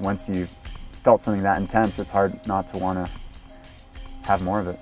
once you've felt something that intense, it's hard not to want to have more of it.